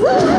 Woo!